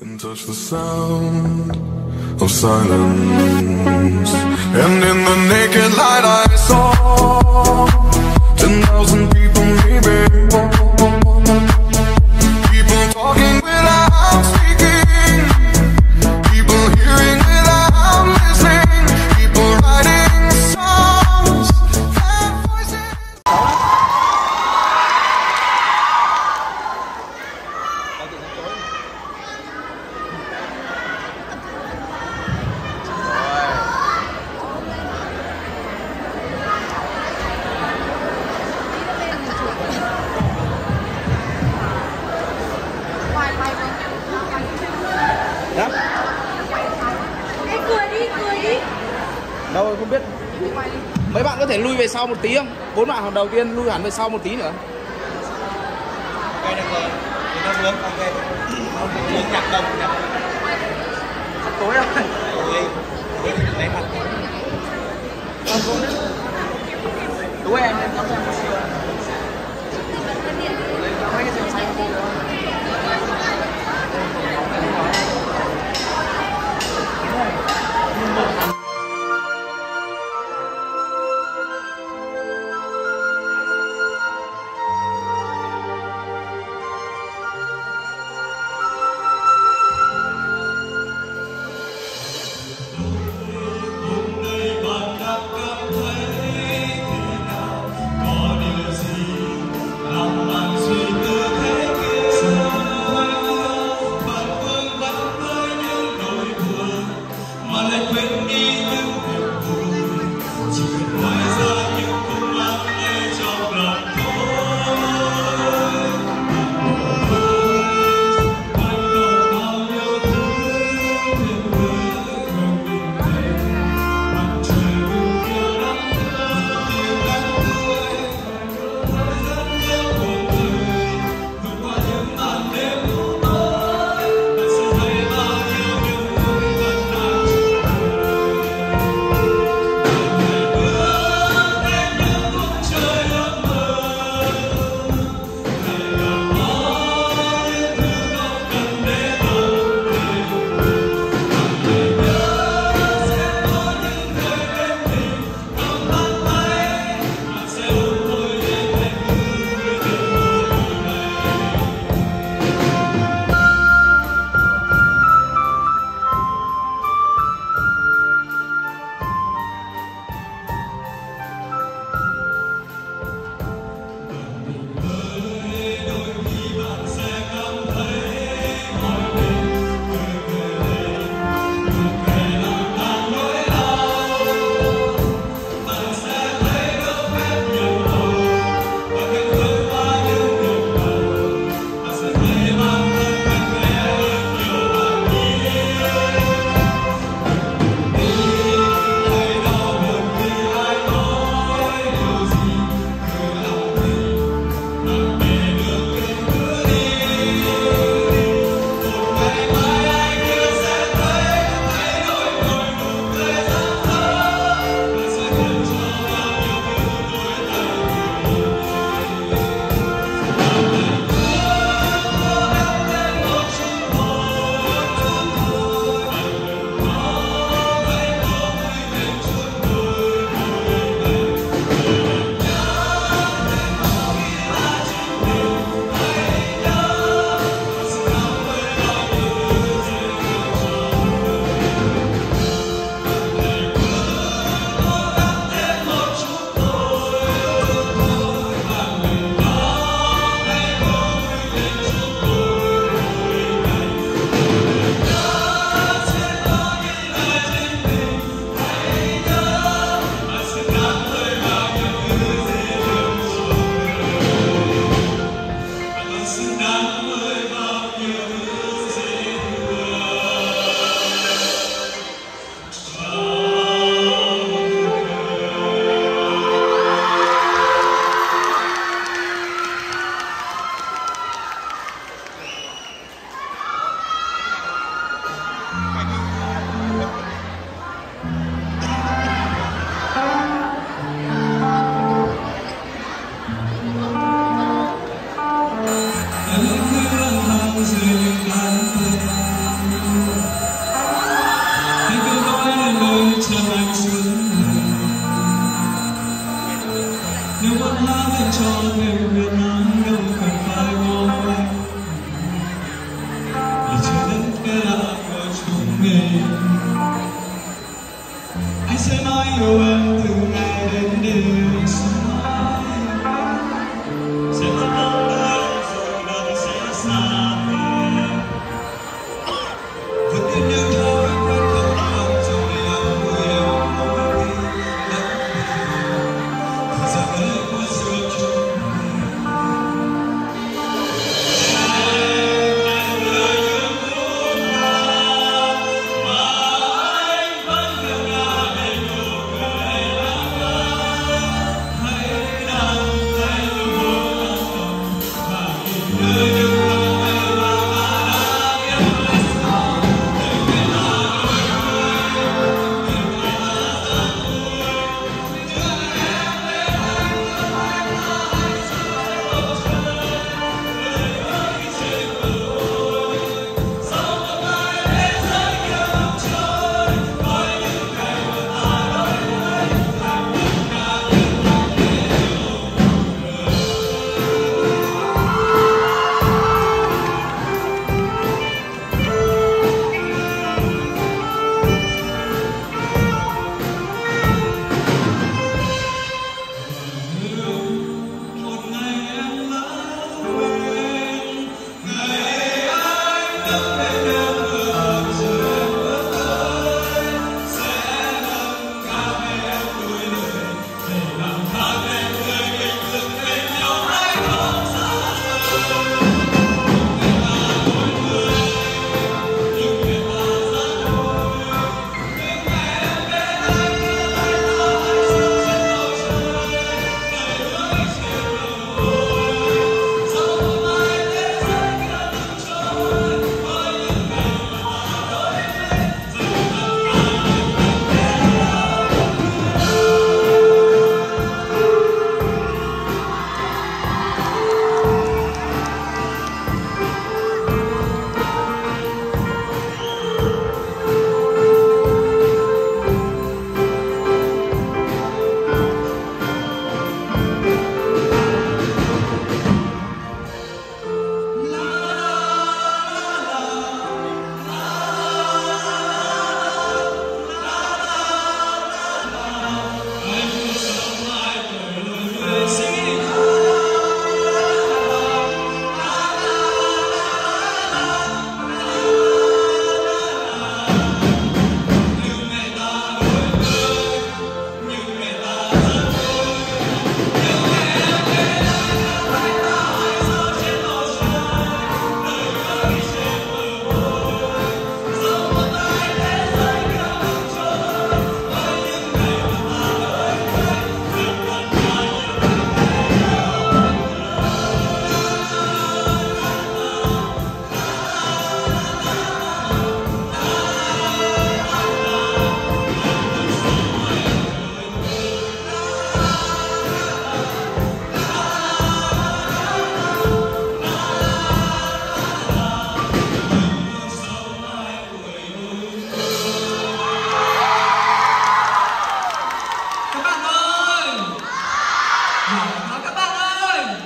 and touch the sound of silence. And in the naked light, I saw ten thousand có thể lui về sau một tí không? Bốn bạn hàng đầu tiên lui hẳn về sau một tí nữa ok được rồi. Thì nó vướng ok. Vướng nhạc đồng anh Wow. Mà các bạn ơi!